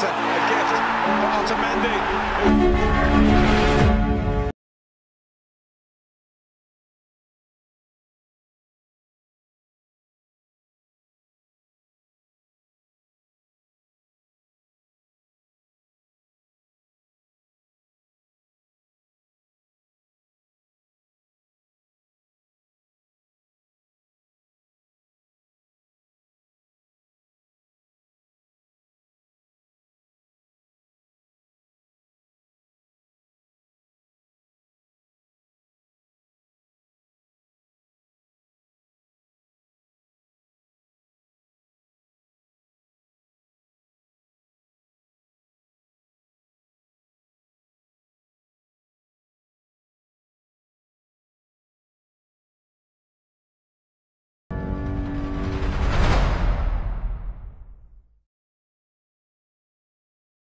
A, a gift for Otamendi.